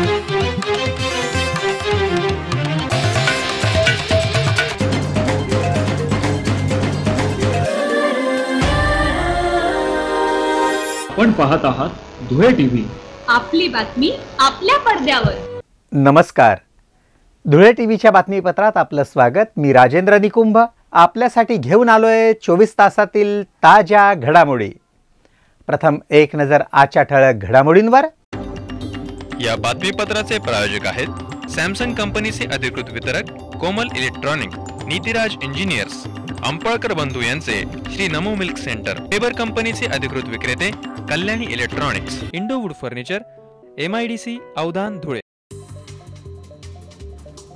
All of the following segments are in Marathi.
आपण पाहत आहात धुळे टीव्ही. आपली बातमी आपल्या पडद्यावर. नमस्कार. धुळे टी व्हीच्या बातमीपत्रात आपलं स्वागत. मी राजेंद्र निकुंभ. आपल्यासाठी घेऊन आलोय चोवीस तासातील ताज्या घडामोडी. प्रथम एक नजर आजच्या ठळक घडामोडींवर. या बातमीपत्राचे प्रायोजक आहेत सॅमसंग कंपनीचे अधिकृत वितरक कोमल इलेक्ट्रॉनिक नीतिराज इंजिनियर्स अंपळकर बंधू यांचे Shri Namo milk centre Faber कंपनीचे अधिकृत विक्रेते Kalyani electronics Indowood furniture M I D C Avdhan Dhule.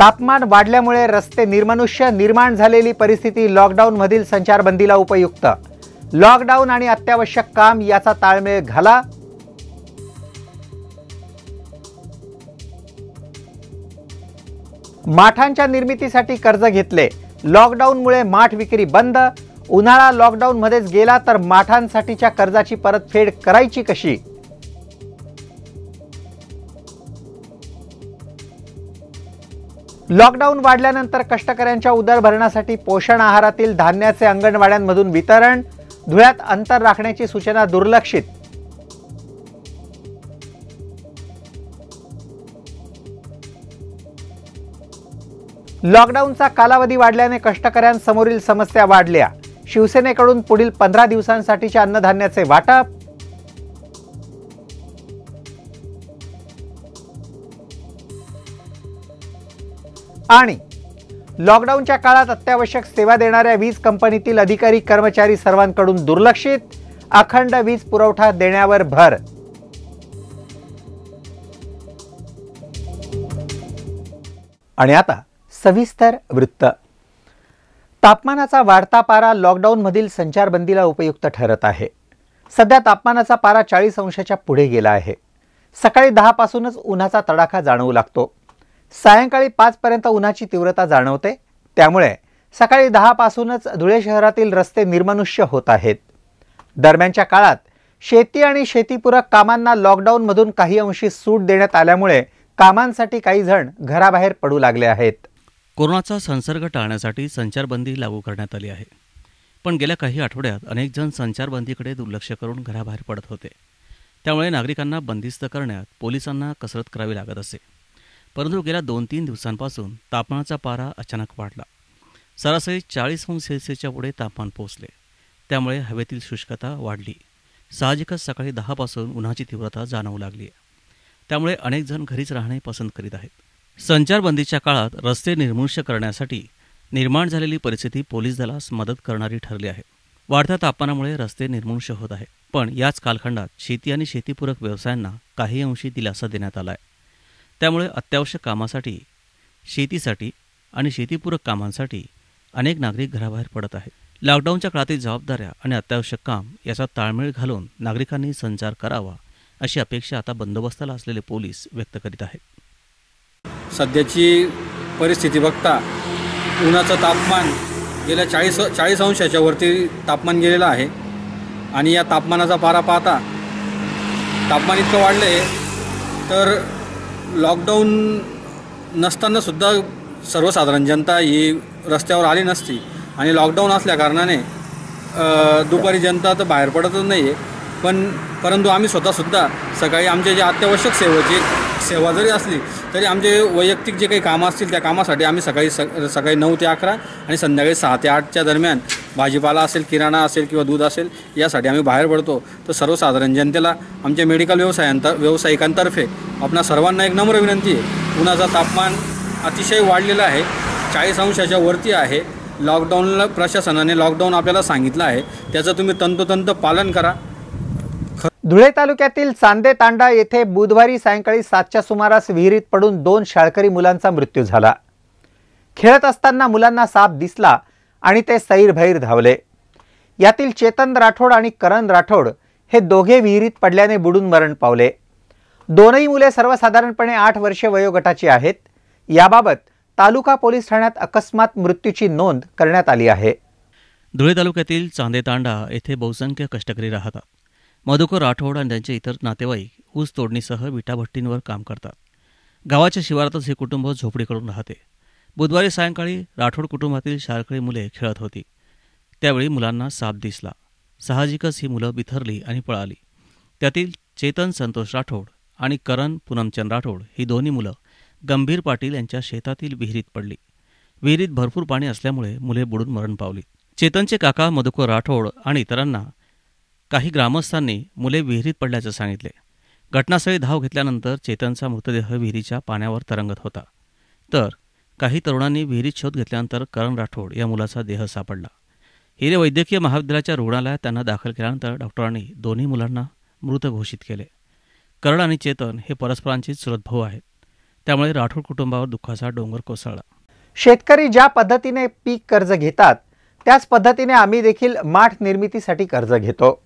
तापमान वाढल्यामुळे रस्ते निर्मनुष्य निर्माण झालेली परिस्थिती लॉकडाऊन मधील संचारबंदीला उपयुक्त. लॉकडाऊन आणि अत्यावश्यक काम याचा ताळमेळ घाला माठांच्या निर्मितीसाठी कर्ज घेतले. लॉकडाऊनमुळे माठ विक्री बंद. उन्हाळा लॉकडाऊनमध्येच गेला तर माठांसाठीच्या कर्जाची परतफेड करायची कशी? लॉकडाऊन वाढल्यानंतर कष्टकऱ्यांच्या उदरभरणासाठी पोषण आहारातील धान्याचे अंगणवाड्यांमधून वितरण. धुळ्यात अंतर राखण्याची सूचना दुर्लक्षित. लॉकडाऊनचा कालावधी वाढल्याने कष्टकऱ्यांसमोरील समस्या वाढल्या. शिवसेनेकडून पुढील पंधरा दिवसांसाठीच्या अन्नधान्याचे वाटप. आणि लॉकडाऊनच्या काळात अत्यावश्यक सेवा देणाऱ्या वीज कंपनीतील अधिकारी कर्मचारी सर्वांकडून दुर्लक्षित. अखंड वीज पुरवठा देण्यावर भर. आणि आता सविस्तर वृत्त. तापमानाचा वाढता पारा लॉकडाऊनमधील संचारबंदीला उपयुक्त ठरत आहे. सध्या तापमानाचा पारा चाळीस अंशाच्या पुढे गेला आहे. सकाळी दहापासूनच उन्हाचा तडाखा जाणवू लागतो. सायंकाळी पाचपर्यंत उन्हाची तीव्रता जाणवते. त्यामुळे सकाळी दहापासूनच धुळे शहरातील रस्ते निर्मनुष्य होत आहेत. दरम्यानच्या काळात शेती आणि शेतीपूरक कामांना लॉकडाऊनमधून काही अंशी सूट देण्यात आल्यामुळे कामांसाठी काही जण घराबाहेर पडू लागले आहेत. कोरोनाचा संसर्ग टाळण्यासाठी संचारबंदी लागू करण्यात आली आहे. पण गेल्या काही आठवड्यात अनेक जण संचारबंदीकडे दुर्लक्ष करून घराबाहेर पडत होते. त्यामुळे नागरिकांना बंदिस्त करण्यात पोलिसांना कसरत करावी लागत असे. परंतु गेल्या दोन तीन दिवसांपासून तापमानाचा पारा अचानक वाढला. सरासरी चाळीस अंश सेल्सिअसच्या पुढे तापमान पोहोचले. त्यामुळे हवेतील शुष्कता वाढली. साहजिकच सकाळी दहापासून उन्हाची तीव्रता जाणवू लागली त्यामुळे अनेक जण घरीच राहणे पसंत करीत आहेत. संचारबंदीच्या काळात रस्ते निर्मनुष्य करण्यासाठी निर्माण झालेली परिस्थिती पोलीस दलास मदत करणारी ठरली आहे. वाढत्या तापमानामुळे रस्ते निर्मनुष्य होत आहे. पण याच कालखंडात शेती आणि शेतीपूरक व्यवसायांना काही अंशी दिलासा देण्यात आला आहे. त्यामुळे अत्यावश्यक कामासाठी शेतीसाठी आणि शेतीपूरक कामांसाठी अनेक नागरिक घराबाहेर पडत आहेत. लॉकडाऊनच्या काळातील जबाबदाऱ्या आणि अत्यावश्यक काम याचा ताळमेळ घालून नागरिकांनी संचार करावा अशी अपेक्षा आता बंदोबस्ताला असलेले पोलीस व्यक्त करीत आहेत. सध्याची परिस्थिती बघता उन्हाचं तापमान गेल्या चाळीस चाळीस अंशाच्या वरती तापमान गेलेलं आहे. आणि या तापमानाचा पारा पाहता तापमान इतकं वाढलं आहे तर लॉकडाऊन नसतानासुद्धा सर्वसाधारण जनता ही रस्त्यावर आली नसती. आणि लॉकडाऊन असल्याकारणाने कारणाने दुपारी जनता तर बाहेर पडतच नाही आहे पण परंतु आम्ही स्वतःसुद्धा सकाळी आमचे जे अत्यावश्यक सेवेची सेवा जरी असली तरी आमचे वैयक्तिक जे काही कामं असतील त्या कामासाठी आम्ही सकाळी स सकाळी नऊ ते अकरा आणि संध्याकाळी सहा ते आठच्या दरम्यान भाजीपाला असेल किराणा असेल किंवा दूध असेल यासाठी आम्ही बाहेर पडतो. तर सर्वसाधारण जनतेला आमच्या मेडिकल व्यवसायांत व्यावसायिकांतर्फे आपणा सर्वांना एक नम्र विनंती आहे. उन्हाचा तापमान अतिशय वाढलेलं आहे चाळीस अंशाच्या वरती आहे. लॉकडाऊनला प्रशासनाने लॉकडाऊन आपल्याला सांगितलं आहे. त्याचं तुम्ही तंतोतंत पालन करा. धुळे तालुक्यातील चांदे तांडा येथे बुधवारी सायंकाळी सातच्या सुमारास विहिरीत पडून दोन शाळकरी मुलांचा मृत्यू झाला. खेळत असताना मुलांना साप दिसला आणि ते सैरभैर धावले. यातील चेतन राठोड आणि करण राठोड हे दोघे विहिरीत पडल्याने बुडून मरण पावले. दोनही मुले सर्वसाधारणपणे आठ वर्षे वयोगटाची आहेत. याबाबत तालुका पोलीस ठाण्यात अकस्मात मृत्यूची नोंद करण्यात आली आहे. धुळे तालुक्यातील चांदेतांडा येथे बहुसंख्य कष्टकरी राहतात. मधुकर राठोड आणि त्यांचे इतर नातेवाईक ऊस तोडणीसह विटाभट्टींवर काम करतात. गावाच्या शिवारातच हे कुटुंब झोपडी करून राहते. बुधवारी सायंकाळी राठोड कुटुंबातील शाळकरी मुले खेळत होती. त्यावेळी मुलांना साप दिसला. साहजिकच ही मुलं बिथरली आणि पळाली. त्यातील चेतन संतोष राठोड आणि करण पूनमचंद राठोड ही दोन्ही मुलं गंभीर पाटील यांच्या शेतातील विहिरीत पडली. विहिरीत भरपूर पाणी असल्यामुळे मुले बुडून मरण पावली. चेतनचे काका मधुकर राठोड आणि इतरांना काही ग्रामस्थांनी मुले विहिरीत पडल्याचं सांगितले. घटनास्थळी धाव घेतल्यानंतर चेतनचा मृतदेह विहिरीच्या पाण्यावर तरंगत होता. तर काही तरुणांनी विहिरीत शोध घेतल्यानंतर करण राठोड या मुलाचा देह सापडला. हिरे वैद्यकीय महाविद्यालयाच्या रुग्णालयात त्यांना दाखल केल्यानंतर डॉक्टरांनी दोन्ही मुलांना मृत घोषित केले. करण आणि चेतन हे परस्परांचे चुलतभाऊ आहेत. त्यामुळे राठोड कुटुंबावर दुःखाचा डोंगर कोसळला. शेतकरी ज्या पद्धतीने पीक कर्ज घेतात त्याच पद्धतीने आम्ही देखील माठ निर्मितीसाठी कर्ज घेतो.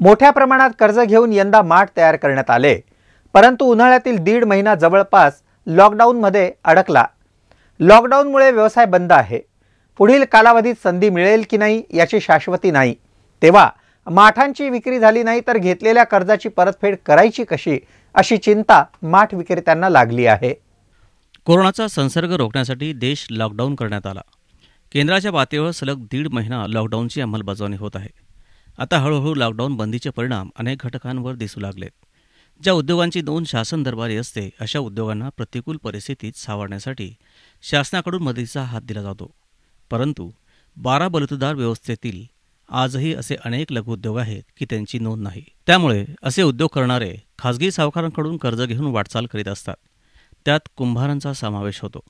मोठ्या प्रमाणात कर्ज घेऊन यंदा माठ तयार करण्यात आले. परंतु उन्हाळ्यातील दीड महिना जवळपास लॉकडाऊनमध्ये अडकला. लॉकडाऊनमुळे व्यवसाय बंद आहे. पुढील कालावधीत संधी मिळेल की नाही याची शाश्वती नाही. तेव्हा माठांची विक्री झाली नाही तर घेतलेल्या कर्जाची परतफेड करायची कशी अशी चिंता माठ विक्रेत्यांना लागली आहे. कोरोनाचा संसर्ग रोखण्यासाठी देश लॉकडाऊन करण्यात आला. केंद्राच्या पातळीवर सलग दीड महिना लॉकडाऊनची अंमलबजावणी होत आहे. आता हळूहळू लॉकडाऊन बंदीचे परिणाम अनेक घटकांवर दिसू लागलेत. ज्या उद्योगांची नोंद शासन दरबारी असते अशा उद्योगांना प्रतिकूल परिस्थितीत सावरण्यासाठी शासनाकडून मदतीचा हात दिला जातो. परंतु बारा बलुतदार व्यवस्थेतील आजही असे अनेक लघुउद्योग आहेत की त्यांची नोंद नाही. त्यामुळे असे उद्योग करणारे खासगी सावकारांकडून कर्ज घेऊन वाटचाल करीत असतात. त्यात कुंभारांचा समावेश होतो.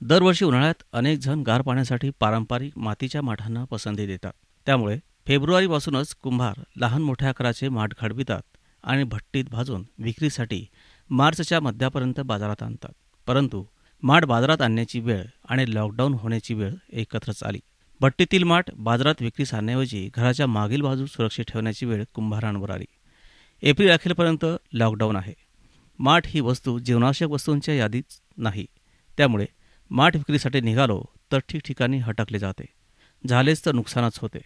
दरवर्षी उन्हाळ्यात अनेक जण गार पाण्यासाठी पारंपरिक मातीच्या माठांना पसंती देतात. त्यामुळे फेब्रुवारीपासूनच कुंभार लहान मोठ्या आकाराचे माठ घडवितात आणि भट्टीत भाजून विक्रीसाठी मार्चच्या मध्यापर्यंत बाजारात आणतात. परंतु माठ बाजारात आणण्याची वेळ आणि लॉकडाऊन होण्याची वेळ एकत्रच आली भट्टीतील माठ बाजारात विक्रीस आणण्याऐवजी घराच्या मागील बाजू सुरक्षित ठेवण्याची वेळ कुंभारांवर आली. एप्रिल अखेरपर्यंत लॉकडाऊन आहे. माठ ही वस्तू जीवनावश्यक वस्तूंच्या यादीत नाही. त्यामुळे माठ विक्रीसाठी निघालो तर ठिकठिकाणी हटकले जाते. झालेच तर नुकसानच होते.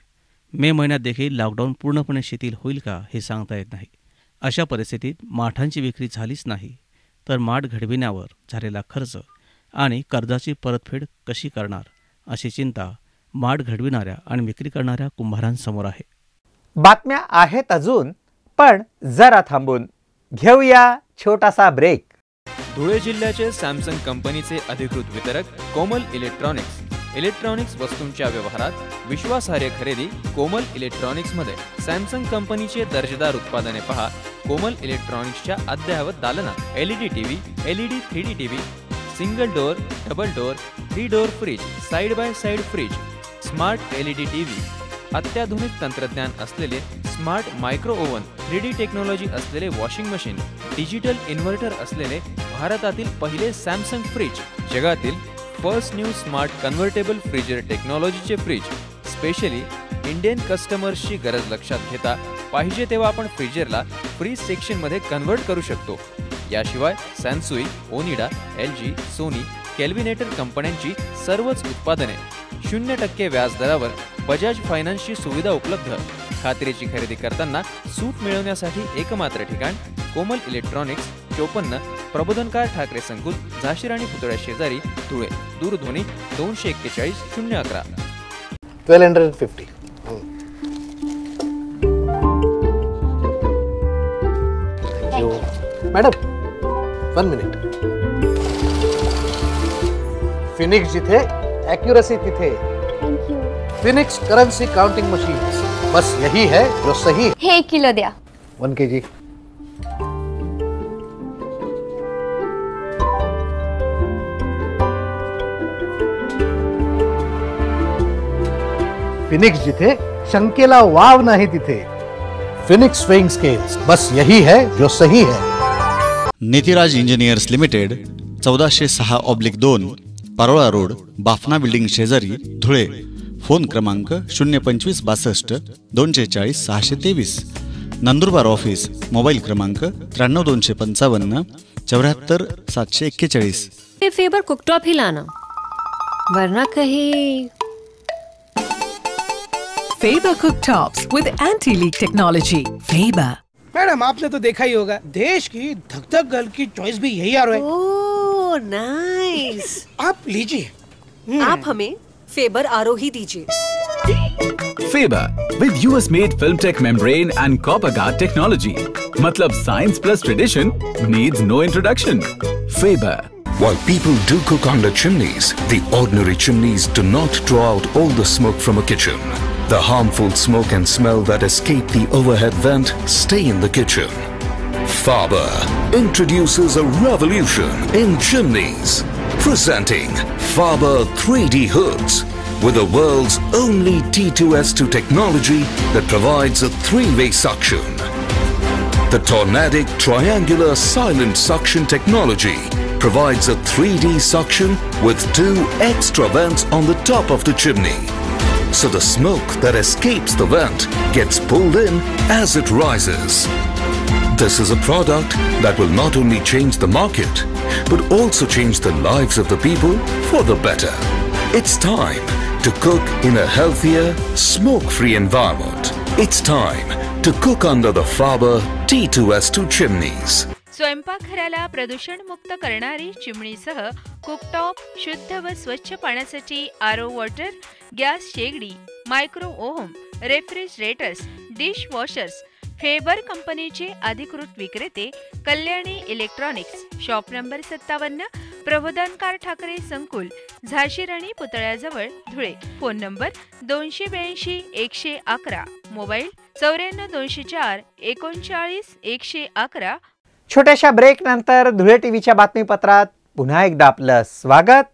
मे महिन्यात देखील लॉकडाऊन पूर्णपणे शिथिल होईल का हे सांगता येत नाही. अशा परिस्थितीत माठांची विक्री झालीच नाही तर माठ घडविण्यावर झालेला खर्च आणि कर्जाची परतफेड कशी करणार अशी चिंता माठ घडविणाऱ्या आणि विक्री करणाऱ्या कुंभारांसमोर आहे. बातम्या आहेत अजून पण जरा थांबून. घेऊया छोटासा ब्रेक धुळे जिल्ह्याचे सॅमसंग कंपनीचे अधिकृत वितरक कोमल इलेक्ट्रॉनिक्स इलेक्ट्रॉनिक्स वस्तूंच्या व्यवहारात विश्वासार्ह खरेदी कोमल इलेक्ट्रॉनिक्समध्ये सॅमसंग कंपनीचे दर्जेदार उत्पादने पहा. कोमल इलेक्ट्रॉनिक्सच्या अद्ययावत दालनात LED TV LED three D TV single door double door three door fridge side by side fridge smart LED TV अत्याधुनिक तंत्रज्ञान असलेले smart micro oven three D technology असलेले वॉशिंग मशीन डिजिटल इन्व्हर्टर असलेले भारतातील पहिले सॅमसंग फ्रीज जगातील first new smart convertible freezer टेक्नॉलॉजीचे fridge specially Indian कस्टमर्सची गरज लक्षात घेता पाहिजे तेव्हा आपण फ्रीजरला फ्रीज सेक्शनमध्ये कन्व्हर्ट करू शकतो. याशिवाय Sansui Onida L G Sony Kelvinator कंपन्यांची सर्वच उत्पादने शून्य टक्के व्याजदरावर बजाज फायनान्सची सुविधा उपलब्ध. खात्रीची खरेदी करताना सूट मिळवण्यासाठी एकमात्र ठिकाण कोमल इलेक्ट्रॉनिक्स चोपन्न प्रबोधनकार ठाकरे संकुल झाशीर आणि पुतळ्या शेजारी धुळे. दूरध्वनी दोनशे एक्केचाळीस शून्य अकरा. 1250. Thank you. Madam one minute Phoenix जिथे ॲक्युरसी तिथे. फिनिक्स करन्सी काउंटिंग मशीन बस यही है जो सही हे. एक किलो द्या. वन के जी फिनिक्स जिथे शंकेला वाव नाही तिथे. फिनिक्स वेइंग स्केल्स बस यही है जो सही है. नितिराज इंजिनियर्स लिमिटेड चौदाशे सहा ऑब्लिक दोन पारोळा रोड बाफना बिल्डिंग शेजारी धुळे. फोन क्रमांक शून्य पंचवीस बासष्ट दोनशे चाळीस सहाशे तेवीस. नंदुरबार ऑफिस मोबाईल क्रमांक त्र्याण्णव दोनशे पंचावन्न चौऱ्याहत्तर सातशे एक्केचाळीस. फेबर कुकटॉप ही लाना. वरना कहीं Faber cooktops with anti-leak technology. Faber madam आपने तो देखा ही होगा देश की धक धक गर्ल की चॉइस भी यही आ रहा है ओह नाइस आप लीजिए आप हमें फेबर आरोही दीजिए Faber with US made film tech membrane and copper guard technology. Matlab science plus tradition needs no introduction. Faber. While people do cook on their chimneys, the ordinary chimneys do not draw out all the smoke from a kitchen. The harmful smoke and smell that escape the overhead vent stay in the kitchen. Faber introduces a revolution in chimneys. Presenting Faber 3D hoods with the world's only T2S2 technology that provides a three-way suction. The Tornadic Triangular Silent Suction technology provides a 3D suction with two extra vents on the top of the chimney. So the smoke that escapes the vent gets pulled in as it rises. This is a product that will not only change the market, but also change the lives of the people for the better. It's time to cook in a healthier, smoke-free environment. It's time to cook under the Faber T2S2 chimneys. स्वयंपाकघराला प्रदूषणमुक्त करणारी चिमणीसह कुकटॉप शुद्ध व स्वच्छ पाण्यासाठी आरो वॉटर गॅस शेगडी micro oven refrigerators dish washers Faber कंपनीचे अधिकृत विक्रेते कल्याणी इलेक्ट्रॉनिक्स. शॉप नंबर सत्तावन्न प्रबोधनकार ठाकरे संकुल झाशी राणी पुतळ्याजवळ धुळे. फोन नंबर दोनशे ब्याऐंशी एकशे अकरा. मोबाईल चौऱ्याण्णव दोनशे चार एकोणचाळीस एकशे अकरा छोट्याशा ब्रेक नंतर धुळे टीव्हीच्या बातमीपत्रात पुन्हा एकदा आपलं स्वागत.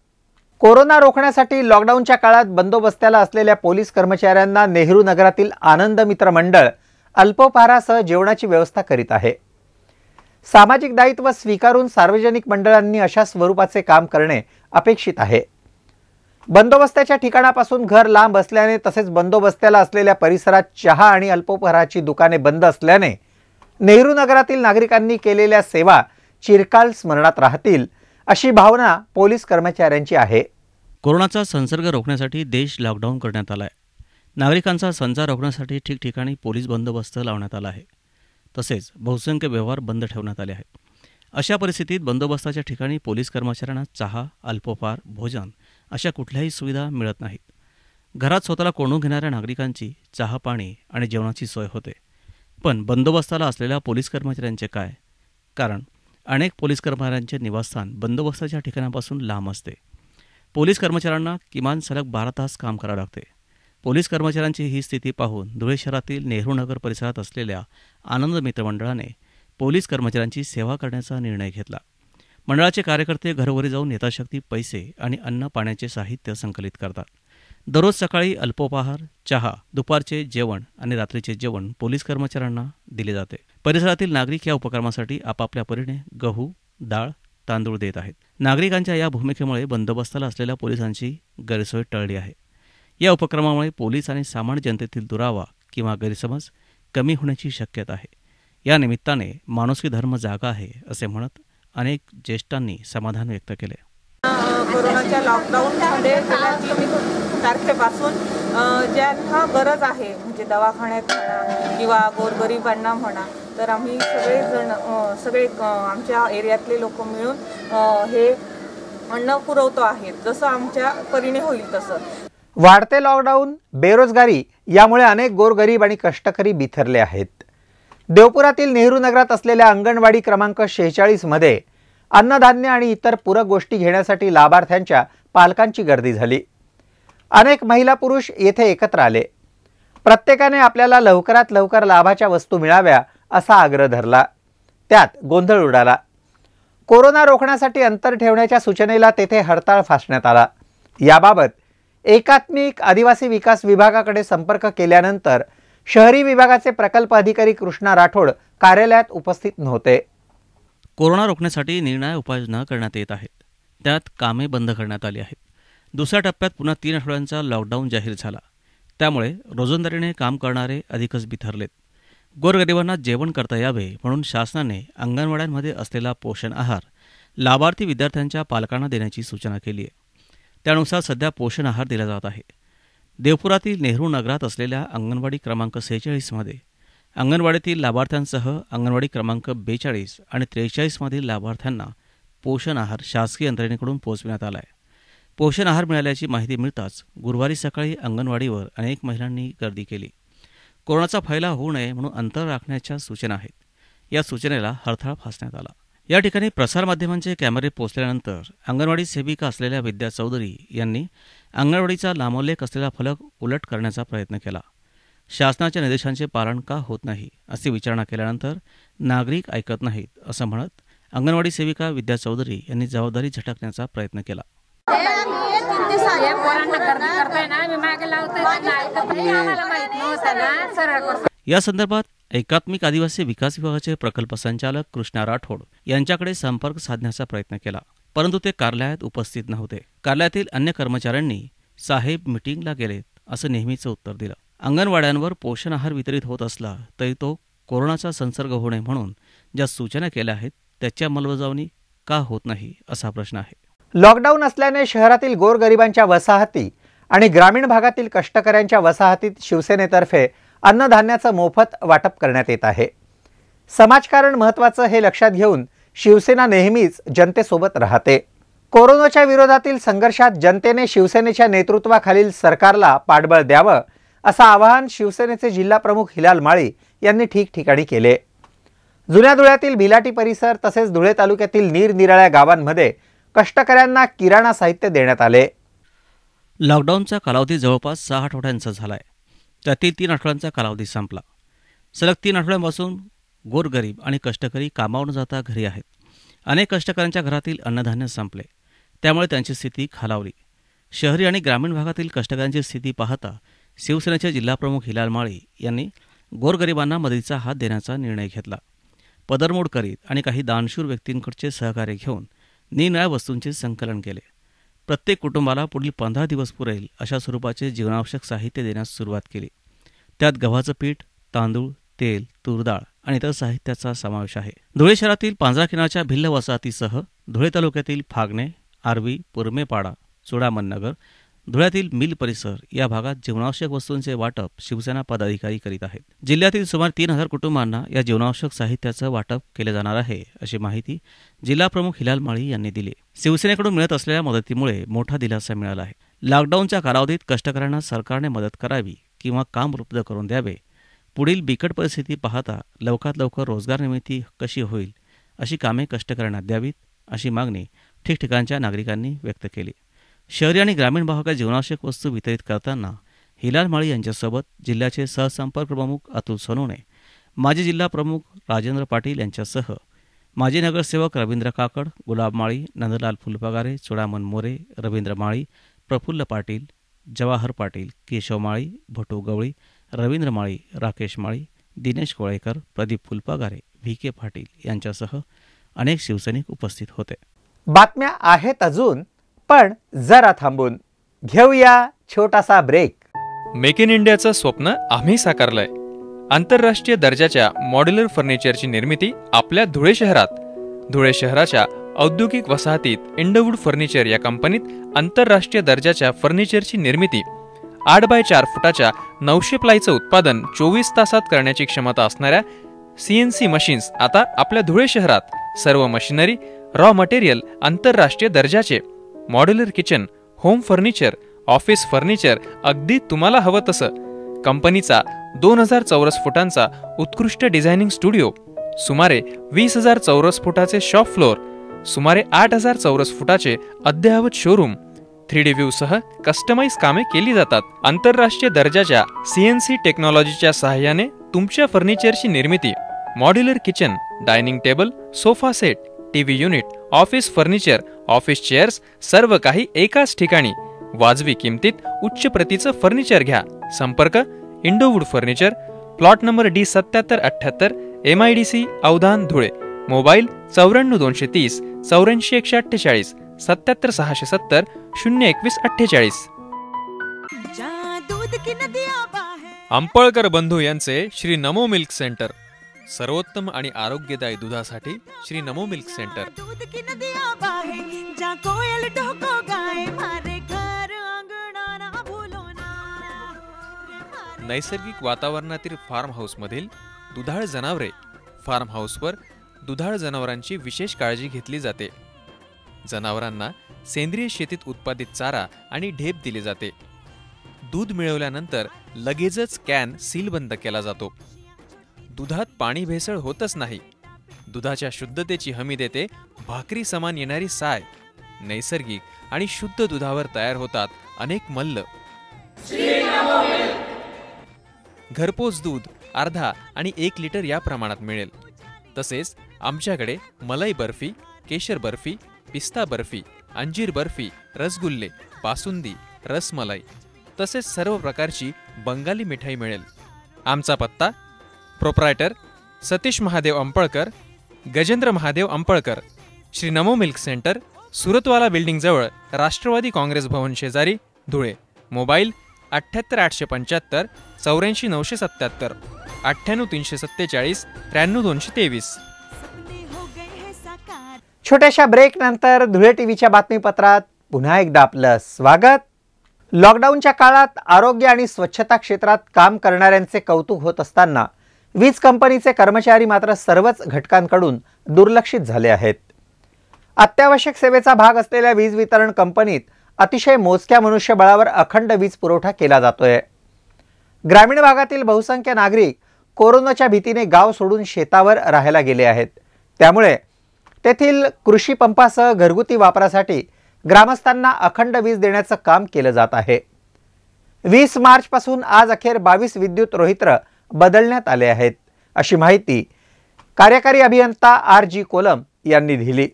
कोरोना रोखण्यासाठी लॉकडाऊनच्या काळात बंदोबस्त्याला असलेल्या पोलीस कर्मचाऱ्यांना नेहरू नगरातील आनंद मित्र मंडळ अल्पोपहारासह जेवणाची व्यवस्था करीत आहे. सामाजिक दायित्व स्वीकारून सार्वजनिक मंडळांनी अशा स्वरूपाचे काम करणे अपेक्षित आहे. बंदोबस्त्याच्या ठिकाणापासून घर लांब असल्याने तसेच बंदोबस्त्याला असलेल्या परिसरात चहा आणि अल्पोपहाराची दुकाने बंद असल्याने नेहरू नगरातील नागरिकांनी केलेल्या सेवा चिरकाल स्मरणात राहतील अशी भावना पोलीस कर्मचाऱ्यांची आहे. कोरोनाचा संसर्ग रोखण्यासाठी देश लॉकडाऊन करण्यात आला आहे नागरिकांचा संचार रोखण्यासाठी ठिकठिकाणी पोलीस बंदोबस्त लावण्यात आला आहे. तसेच बहुसंख्य व्यवहार बंद ठेवण्यात आले आहेत. अशा परिस्थितीत बंदोबस्ताच्या ठिकाणी पोलीस कर्मचाऱ्यांना चहा अल्पोपार भोजन अशा कुठल्याही सुविधा मिळत नाहीत. घरात स्वतःला कोंडून घेणाऱ्या नागरिकांची चहा पाणी आणि जेवणाची सोय होते. पण बंदोबस्ताला असलेल्या पोलीस कर्मचाऱ्यांचे काय? कारण अनेक पोलीस कर्मचाऱ्यांचे निवासस्थान बंदोबस्ताच्या ठिकाणापासून लांब असते. पोलीस कर्मचाऱ्यांना किमान सलग बारा तास काम करावे लागते. पोलीस कर्मचाऱ्यांची ही स्थिती पाहून धुळे शहरातील नेहरू नगर परिसरात असलेल्या आनंद मित्रमंडळाने पोलीस कर्मचाऱ्यांची सेवा करण्याचा निर्णय घेतला. मंडळाचे कार्यकर्ते घरोघरी जाऊन यथाशक्ती पैसे आणि अन्न पाण्याचे साहित्य संकलित करतात. दररोज सकाळी अल्पोपहार चहा दुपारचे जेवण आणि रात्रीचे जेवण पोलीस कर्मचाऱ्यांना दिले जाते. परिसरातील नागरिक या उपक्रमासाठी आपापल्या परीने गहू डाळ तांदूळ देत आहेत. नागरिकांच्या या भूमिकेमुळे बंदोबस्ताला असलेल्या पोलिसांची गैरसोय टळली आहे. या उपक्रमामुळे पोलीस आणि सामान्य जनतेतील दुरावा किंवा गैरसमज कमी होण्याची शक्यता आहे. या निमित्ताने माणुसकी धर्म जागा आहे असे म्हणत अनेक ज्येष्ठांनी समाधान व्यक्त केले. कोरोनाच्या लॉकडाऊनमध्ये तारखेपासून ज्यांना गरज आहे म्हणजे दवाखान्यात म्हणा किंवा गोरगरिबांना म्हणा तर आम्ही सगळेजण सगळे आमच्या एरियातले लोक मिळून हे अन्न पुरवतो आहेत जसं आमच्या परीने होईल तसं. वाढते लॉकडाऊन बेरोजगारी यामुळे अनेक गोरगरीब आणि कष्टकरी बिथरले आहेत. देवपुरातील नेहरू नगरात असलेल्या अंगणवाडी क्रमांक शेहेचाळीसमध्ये अन्नधान्य आणि इतर पूरक गोष्टी घेण्यासाठी लाभार्थ्यांच्या पालकांची गर्दी झाली. अनेक महिला पुरुष येथे एकत्र आले. प्रत्येकाने आपल्याला लवकरात लवकर लाभाच्या वस्तू मिळाव्या असा आग्रह धरला. त्यात गोंधळ उडाला. कोरोना रोखण्यासाठी अंतर ठेवण्याच्या सूचनेला तेथे हरताळ फासण्यात आला. याबाबत एकात्मिक आदिवासी विकास विभागाकडे संपर्क केल्यानंतर शहरी विभागाचे प्रकल्प अधिकारी कृष्णा राठोड कार्यालयात उपस्थित नव्हते. कोरोना रोखण्यासाठी निर्णय उपाययोजना करण्यात येत आहेत. त्यात कामे बंद करण्यात आली आहेत. दुसऱ्या टप्प्यात पुन्हा तीन आठवड्यांचा लॉकडाऊन जाहीर झाला. त्यामुळे रोजंदारीने काम करणारे अधिकच बिथरलेत. गोरगरिबांना जेवण करता यावे म्हणून शासनाने अंगणवाड्यांमध्ये असलेला पोषण आहार लाभार्थी विद्यार्थ्यांच्या पालकांना देण्याची सूचना केली आहे. त्यानुसार सध्या पोषण आहार दिला जात आहे. देवपुरातील नेहरू नगरात असलेल्या अंगणवाडी क्रमांक सेहेचाळीसमध्ये अंगणवाडीतील लाभार्थ्यांसह अंगणवाडी क्रमांक बेचाळीस आणि त्रेचाळीसमधील लाभार्थ्यांना पोषण आहार शासकीय यंत्रणेकडून पोहोचविण्यात आला आहे पोषण आहार मिळाल्याची माहिती मिळताच गुरुवारी सकाळी अंगणवाडीवर अनेक महिलांनी गर्दी केली. कोरोनाचा फैलाव होऊ नये म्हणून अंतर राखण्याच्या सूचना आहेत. या सूचनेला हरथाळ फासण्यात आला. या ठिकाणी प्रसारमाध्यमांचे कॅमेरे पोचल्यानंतर अंगणवाडी सेविका असलेल्या विद्या चौधरी यांनी अंगणवाडीचा लामोल्लेख असलेला फलक उलट करण्याचा प्रयत्न केला. शासनाच्या निर्देशांचे पालन का होत नाही अशी विचारणा केल्यानंतर नागरिक ऐकत नाहीत असं म्हणत अंगणवाडी सेविका विद्या चौधरी यांनी जबाबदारी झटकण्याचा प्रयत्न केला. या संदर्भात एकात्मिक आदिवासी विकास विभागाचे प्रकल्प संचालक कृष्णा राठोड यांच्याकडे संपर्क साधण्याचा प्रयत्न केला परंतु ते कार्यालयात उपस्थित नव्हते. कार्यालयातील अन्य कर्मचाऱ्यांनी साहेब मिटिंगला गेलेत असं नेहमीचं उत्तर दिलं. अंगणवाड्यांवर पोषण आहार वितरित होत असला तरी तो कोरोनाचा संसर्ग होऊ नये म्हणून ज्या सूचना केल्या आहेत त्याची अंमलबजावणी का होत नाही असा प्रश्न आहे. लॉकडाऊन असल्याने शहरातील गोरगरिबांच्या वसाहती आणि ग्रामीण भागातील कष्टकऱ्यांच्या वसाहतीत शिवसेनेतर्फे अन्नधान्याचं मोफत वाटप करण्यात येत आहे. समाजकारण महत्त्वाचं हे लक्षात घेऊन शिवसेना नेहमीच जनतेसोबत राहते. कोरोनाच्या विरोधातील संघर्षात जनतेने शिवसेनेच्या नेतृत्वाखालील सरकारला पाठबळ द्यावं असं आवाहन शिवसेनेचे जिल्हाप्रमुख हिलाल माळी यांनी ठिकठिकाणी केले. जुन्या धुळ्यातील भिलाटी परिसर तसेच धुळे तालुक्यातील निरनिराळ्या गावांमध्ये कष्टकऱ्यांना किराणा साहित्य देण्यात आले. लॉकडाऊनचा कालावधी जवळपास सहा आठवड्यांचा झाला आहे त्यातील तीन आठवड्यांचा कालावधी संपला. सलग तीन आठवड्यांपासून गोरगरीब आणि कष्टकरी कामावून जाता घरी आहेत. अनेक कष्टकऱ्यांच्या घरातील अन्नधान्य संपले. त्यामुळे त्यांची स्थिती खालावली. शहरी आणि ग्रामीण भागातील कष्टकऱ्यांची स्थिती पाहता शिवसेनेचे जिल्हाप्रमुख हिलाल माळी यांनी गोरगरिबांना मदतीचा हात देण्याचा निर्णय घेतला. पदरमोड करीत आणि काही दानशूर व्यक्तींकडचे सहकार्य घेऊन निरनिळ्या वस्तूंचे संकलन केले. प्रत्येक कुटुंबाला पुढील पंधरा दिवस पुरेल अशा स्वरूपाचे जीवनावश्यक साहित्य देण्यास सुरुवात केली. त्यात गव्हाचं पीठ तांदूळ तेल तूरडाळ आणि इतर साहित्याचा समावेश आहे. धुळे शहरातील पांझराखिनाच्या भिल्ल वसाहतीसह धुळे तालुक्यातील फागणे आरवी पुरमेपाडा चुडामननगर धुळ्यातील मिल परिसर या भागात जीवनावश्यक वस्तूंचे वाटप शिवसेना पदाधिकारी करीत आहेत. जिल्ह्यातील सुमारे तीन हजार कुटुंबांना या जीवनावश्यक साहित्याचं वाटप केले जाणार आहे अशी माहिती जिल्हाप्रमुख हिलाल माळी यांनी दिली. शिवसेनेकडून मिळत असलेल्या मदतीमुळे मोठा दिलासा मिळाला आहे. लॉकडाऊनच्या कालावधीत कष्टकऱ्यांना सरकारने मदत करावी किंवा काम उपलब्ध करून द्यावे पुढील बिकट परिस्थिती पाहता लवकरात लवकर रोजगार निर्मिती कशी होईल अशी कामे कष्टकऱ्यांना द्यावीत अशी मागणी ठिकठिकाणच्या नागरिकांनी व्यक्त केली. शहरी आणि ग्रामीण भागात जीवनावश्यक वस्तू वितरित करताना हिलाल माळी यांच्यासोबत जिल्ह्याचे सहसंपर्क प्रमुख अतुल सोनवणे माजी जिल्हा प्रमुख राजेंद्र पाटील यांच्यासह माजी नगरसेवक रवींद्र काकड गुलाब माळी नंदलाल फुलपगारे चुडामन मोरे रवींद्र माळी प्रफुल्ल पाटील जवाहर पाटील केशव माळी भटू गवळी रवींद्र माळी राकेश माळी दिनेश कोळेकर प्रदीप फुलपगारे व्ही के पाटील यांच्यासह अनेक शिवसैनिक उपस्थित होते. बातम्या आहेत अजून. पण जरा थांबून घेऊया छोटासा ब्रेक. मेक इन इंडियाचं स्वप्न आम्ही साकारलंय. आंतरराष्ट्रीय दर्जाच्या मॉड्युलर फर्निचरची निर्मिती आपल्या धुळे शहरात. धुळे शहराच्या औद्योगिक वसाहतीत इंडवूड फर्निचर या कंपनीत आंतरराष्ट्रीय दर्जाच्या फर्निचरची निर्मिती आठ बाय चार फुटाच्या नऊशे प्लायचं उत्पादन चोवीस तासात करण्याची क्षमता असणाऱ्या सी एन सी मशीन्स आता आपल्या धुळे शहरात. सर्व मशिनरी रॉ मटेरियल आंतरराष्ट्रीय दर्जाचे. Modular kitchen home furniture office furniture अगदी तुम्हाला हवं तसं. कंपनीचा दोन हजार चौरस फुटांचा उत्कृष्ट डिझायनिंग स्टुडिओ सुमारे वीस हजार चौरस फुटाचे शॉप फ्लोअर सुमारे आठ हजार चौरस फुटाचे अद्ययावत शोरूम थ्री डी व्ह्यू सह कस्टमाइज कामे केली जातात. आंतरराष्ट्रीय दर्जाच्या सीएनसी टेक्नॉलॉजीच्या सहाय्याने तुमच्या फर्निचरची निर्मिती modular kitchen dining table sofa set TV unit office furniture office chairs सर्व काही एकाच ठिकाणी. वाजवी किमतीत उच्च प्रतीचं फर्निचर घ्या. संपर्क Indowood furniture plot number D सत्याहत्तर अठ्ठ्याहत्तर M I D C Avdhan Dhule. Mobile चौऱ्याण्णव दोनशे तीस चौऱ्याऐंशी एकशे अठ्ठेचाळीस सत्याहत्तर सहाशे सत्तर शून्य एकवीस अठ्ठेचाळीस. अंपळकर बंधू यांचे श्री नमो मिल्क सेंटर. सर्वोत्तम आणि आरोग्यदायी दुधासाठी श्री नमो मिल्क सेंटर. नैसर्गिक वातावरणातील फार्म हाऊसमधील दुधाळ जनावरे फार्म हाऊसवर दुधाळ जनावरांची विशेष काळजी घेतली जाते. जनावरांना सेंद्रिय शेतीत उत्पादित चारा आणि ढेप दिले जाते. दूध मिळवल्यानंतर लगेचच कॅन सीलबंद केला जातो. दुधात पाणी भेसळ होतच नाही. दुधाच्या शुद्धतेची हमी देते भाकरी समान येणारी साय. नैसर्गिक आणि शुद्ध दुधावर तयार होतात अनेक मल्ल. घरपोच दूध अर्धा आणि एक लिटर या प्रमाणात मिळेल. तसेच आमच्याकडे मलाई बर्फी केशर बर्फी पिस्ता बर्फी अंजीर बर्फी रसगुल्ले बासुंदी रसमलाई तसेच सर्व प्रकारची बंगाली मिठाई मिळेल. आमचा पत्ता proprietor Satish Mahadev Ampalkar Gajendra Mahadev Ampalkar Shri Namo milk centre Suratwala बिल्डिंगजवळ Rashtrawadi Congress Bhavan शेजारी धुळे. मोबाईल अठ्ठ्याहत्तर आठशे पंच्याहत्तर चौऱ्याऐंशी नऊशे सत्त्याहत्तर अठ्ठ्याण्णव तीनशे सत्तेचाळीस त्र्याण्णव दोनशे तेवीस. छोट्याशा ब्रेक नंतर धुळे टीव्हीच्या बातमीपत्रात पुन्हा एकदा आपलं स्वागत. लॉकडाऊनच्या काळात आरोग्य आणि स्वच्छता क्षेत्रात काम करणाऱ्यांचे कौतुक होत असताना वीज कंपनीचे कर्मचारी मात्र सर्वच घटकांकडून दुर्लक्षित झाले आहेत. अत्यावश्यक सेवेचा भाग असलेल्या वीज वितरण कंपनीत अतिशय मोजक्या मनुष्यबळावर अखंड वीज पुरवठा केला जातोय. ग्रामीण भागातील बहुसंख्य नागरिक कोरोनाच्या भीतीने गाव सोडून शेतावर राहायला गेले आहेत. त्यामुळे तेथील कृषी पंपासह घरगुती वापरासाठी ग्रामस्थांना अखंड वीज देण्याचं काम केलं जात आहे. वीस मार्चपासून आज अखेर बावीस विद्युत रोहित्र बदलण्यात आले आहेत अशी माहिती कार्यकारी अभियंता आर जी कोलम यांनी दिली.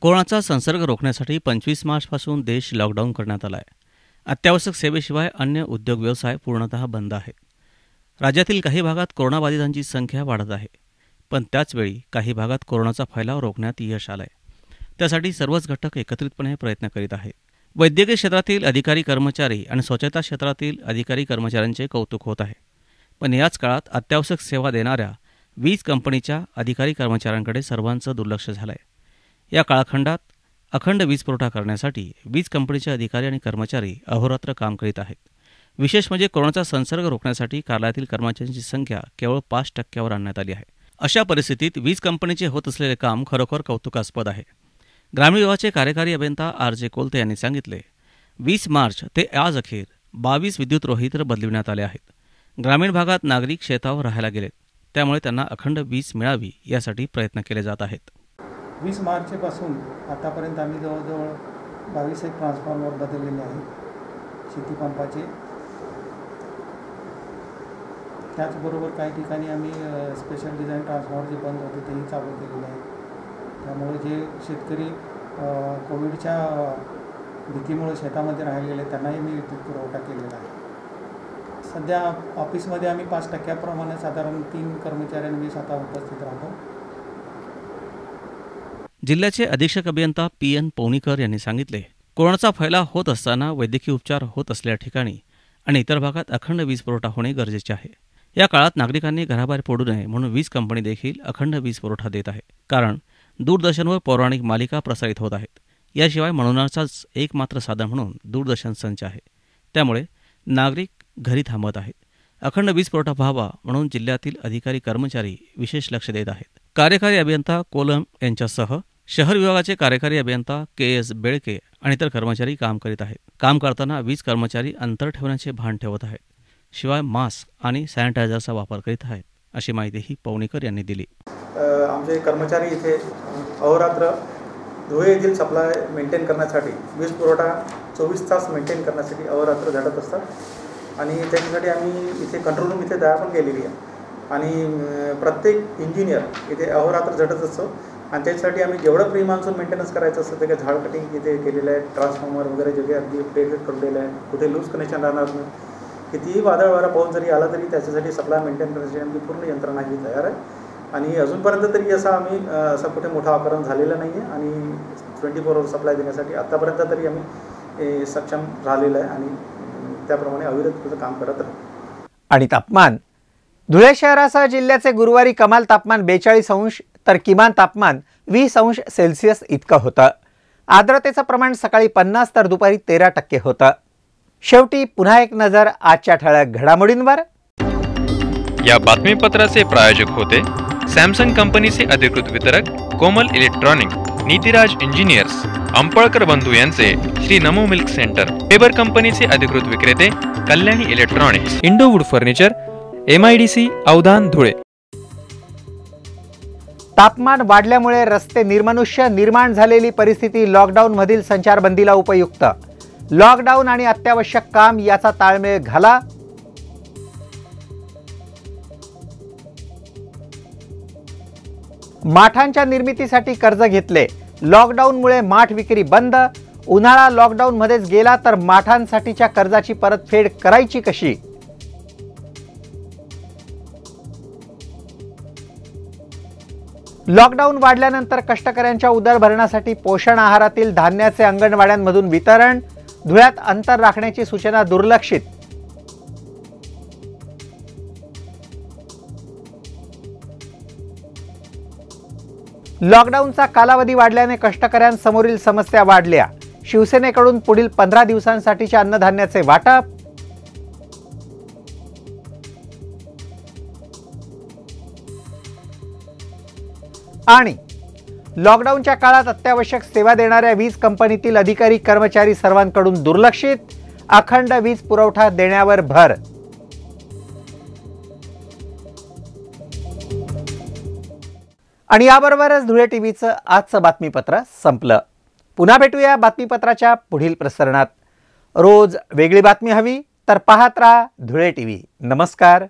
कोरोनाचा संसर्ग रोखण्यासाठी पंचवीस मार्चपासून देश लॉकडाऊन करण्यात आला आहे अत्यावश्यक सेवेशिवाय अन्य उद्योग व्यवसाय पूर्णतः बंद आहे राज्यातील काही भागात कोरोनाबाधितांची संख्या वाढत आहे. पण त्याचवेळी काही भागात कोरोनाचा फैलाव रोखण्यात यश आलं आहे त्यासाठी सर्वच घटक एकत्रितपणे प्रयत्न करीत आहेत. वैद्यकीय क्षेत्रातील अधिकारी कर्मचारी आणि स्वच्छता क्षेत्रातील अधिकारी कर्मचाऱ्यांचे कौतुक होत आहे. पण याच काळात अत्यावश्यक सेवा देणाऱ्या वीज कंपनीच्या अधिकारी कर्मचाऱ्यांकडे सर्वांचं दुर्लक्ष झालं आहे या काळखंडात अखंड वीज पुरवठा करण्यासाठी वीज कंपनीचे अधिकारी आणि कर्मचारी अहोरात्र काम करीत आहेत. विशेष म्हणजे कोरोनाचा संसर्ग रोखण्यासाठी कार्यालयातील कर्मचाऱ्यांची संख्या केवळ पाच टक्क्यावर आणण्यात आली आहे. अशा परिस्थितीत वीज कंपनीचे होत असलेले काम खरोखर कौतुकास्पद आहे. ग्रामीण विभागाचे कार्यकारी अभियंता आर जे कोलते यांनी सांगितले वीस मार्च ते आज अखेर बावीस विद्युत रोहित्र बदलविण्यात आले आहेत. ग्रामीण भागात नागरिक शेतावर राहायला गेलेत त्यामुळे त्यांना अखंड वीज मिळावी यासाठी प्रयत्न केले जात आहेत. वीस मार्चपासून आतापर्यंत आम्ही जवळजवळ बावीस एक ट्रान्सफॉर्मर बदललेले आहेत. शेतीपंपाचे त्याचबरोबर काही ठिकाणी आम्ही स्पेशल डिझाईन ट्रान्सफॉर्मर जे बंद होते तेही चालू केलेले आहेत. त्यामुळे जे शेतकरी कोविडच्या भीतीमुळे शेतामध्ये राहिलेले त्यांनाही मी विद्युत पुरवठा केलेला आहे. सध्या ऑफिसमध्ये आम्ही पाच टक्क्याप्रमाणे साधारण तीन कर्मचाऱ्यांनी स्वतः उपस्थित राहतो. जिल्ह्याचे अधीक्षक अभियंता पी एन पवणीकर यांनी सांगितले कोरोनाचा फैलाव होत असताना वैद्यकीय उपचार होत असलेल्या ठिकाणी आणि इतर भागात अखंड वीज पुरवठा होणे गरजेचे आहे. या काळात नागरिकांनी घराबाहेर पडू नये म्हणून वीज कंपनी देखील अखंड वीज पुरवठा देत आहे. कारण दूरदर्शनवर पौराणिक मालिका प्रसारित होत आहेत. याशिवाय मनोरंजनाचाच एकमात्र साधन म्हणून दूरदर्शन संच आहे. त्यामुळे नागरिक घरी थांबत आहेत. अखंड वीज पुरवठा व्हावा म्हणून जिल्ह्यातील अधिकारी कर्मचारी विशेष लक्ष देत आहेत. कार्यकारी अभियंता कोलम यांच्यासह शहर विभागाचे कार्यकारी अभियंता के एस बेळके आणि इतर कर्मचारी काम करीत आहेत. काम करताना वीज कर्मचारी अंतर ठेवण्याचे भान ठेवत आहेत. शिवाय मास्क आणि सॅनिटायझरचा वापर करीत आहेत अशी माहितीही पवणीकर यांनी दिली. आमचे कर्मचारी इथे अहोरात्र धुळे येथील सप्लाय मेंटेन करण्यासाठी वीज पुरवठा चोवीस तास मेंटेन करण्यासाठी अहोरात्र झटत असतात. आणि त्याच्यासाठी आम्ही इथे कंट्रोल रूम इथे तयार पण केलेली आहे. आणि प्रत्येक इंजिनियर इथे अहोरात्र झटत असतो. आणि त्याच्यासाठी आम्ही जेवढं प्री मान्सून मेंटेनन्स करायचं असतं ते काय झाड कटिंग इथे केलेलं आहे ट्रान्सफॉर्मर वगैरे जे काही अगदी अपडेटेड करून आहे कुठे लूज कनेक्शन राहणार नाही. कितीही वादळ वारा पाऊस जरी आला तरी त्याच्यासाठी सप्लाय मेंटेन करण्याची आमची पूर्ण यंत्रणा ही तयार आहे. आणि अजूनपर्यंत तरी असं आम्ही असं कुठे मोठा आकरण झालेला नाही आहे आणि ट्वेंटी फोर आवर सप्लाय देण्यासाठी आत्तापर्यंत तरी आम्ही सक्षम राहिलेलं आहे. आणि त्याप्रमाणे अविरत काम करत राहू. आणि तापमान. धुळे शहरासह जिल्ह्याचे गुरुवारी कमाल तापमान बेचाळीस अंश तर किमान तापमान वीस अंश सेल्सिअस इतकं होतं. आर्द्रतेचं प्रमाण सकाळी पन्नास तर दुपारी तेरा टक्के होतं. शेवटी पुन्हा एक नजर आजच्या ठळक घडामोडींवर. या बातमीपत्राचे प्रायोजक होते सॅमसंग कंपनीचे अधिकृत वितरक कोमल इलेक्ट्रॉनिक. नीतिराज इंजिनियर्स अंपळकर बंधू यांचे Shri Namo milk centre Faber कंपनीचे अधिकृत विक्रेते Kalyani electronics Indowood furniture M I D C Avdhan Dhule. तापमान वाढल्यामुळे रस्ते निर्मनुष्य निर्माण झालेली परिस्थिती लॉकडाऊन मधील संचारबंदीला उपयुक्त. लॉकडाऊन आणि अत्यावश्यक काम याचा ताळमेळ घाला माठांच्या निर्मितीसाठी कर्ज घेतले. लॉकडाऊनमुळे माठ विक्री बंद. उन्हाळा लॉकडाऊनमध्येच गेला तर माठांसाठीच्या कर्जाची परतफेड करायची कशी? लॉकडाऊन वाढल्यानंतर कष्टकऱ्यांच्या उदरभरणासाठी पोषण आहारातील धान्याचे अंगणवाड्यांमधून वितरण. धुळ्यात अंतर राखण्याची सूचना दुर्लक्षित. लॉकडाऊनचा कालावधी वाढल्याने कष्टकऱ्यांसमोरील समस्या वाढल्या. शिवसेनेकडून पुढील पंधरा दिवसांसाठीच्या अन्नधान्याचे वाटप. आणि लॉकडाऊनच्या काळात अत्यावश्यक सेवा देणाऱ्या वीज कंपनीतील अधिकारी कर्मचारी सर्वांकडून दुर्लक्षित. अखंड वीज पुरवठा देण्यावर भर. आणि याबरोबरच धुळे टीव्हीचं आजचं बातमीपत्र संपलं. पुन्हा भेटूया बातमीपत्राच्या पुढील प्रसारणात. रोज वेगळी बातमी हवी तर पाहत राहा धुळे टीव्ही. नमस्कार.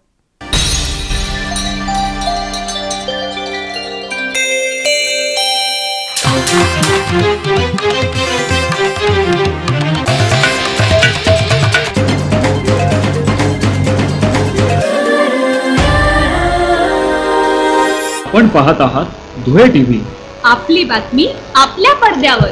आपण पाहत आहात धुळे टीव्ही. आपली बातमी आपल्या पडद्यावर.